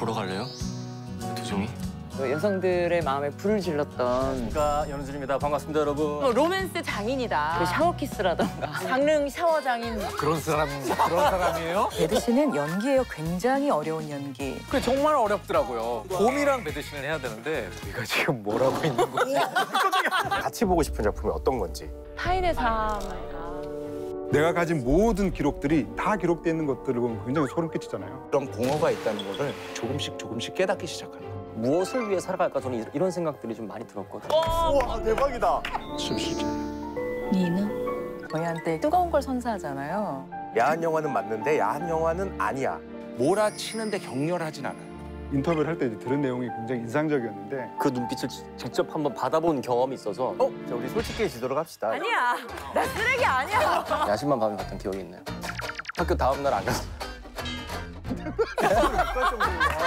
보러 갈래요? 도중이? 그 여성들의 마음에 불을 질렀던 가 연우진입니다. 반갑습니다, 여러분. 뭐 로맨스 장인이다. 그 샤워 키스라던가 강릉 샤워 장인. 그런 사람 그런 사람이에요? 베드신은 연기예요. 굉장히 어려운 연기. 그게 정말 어렵더라고요. 곰이랑 베드신을 해야 되는데 우리가 지금 뭘 하고 있는 거지? 같이 보고 싶은 작품이 어떤 건지 타인의 삶. 내가 가진 모든 기록들이 다 기록되어 있는 것들을 보면 굉장히 소름 끼치잖아요. 그런 공허가 있다는 거를 조금씩 조금씩 깨닫기 시작하는 거예요. 무엇을 위해 살아갈까 저는 이런 생각들이 좀 많이 들었거든요. 우와 대박이다. 실제. 니는 저희한테 뜨거운 걸 선사하잖아요. 야한 영화는 맞는데 야한 영화는 아니야. 몰아치는데 격렬하진 않아요. 인터뷰를 할 때 들은 내용이 굉장히 인상적이었는데 그 눈빛을 지- 직접 한번 받아본 경험이 있어서 어? 자, 우리 솔직해지도록 합시다. 아니야. 나 쓰레기 아니야. 야심만 밤에 봤던 기억이 있네요. 학교 다음 날 안 갔어 요.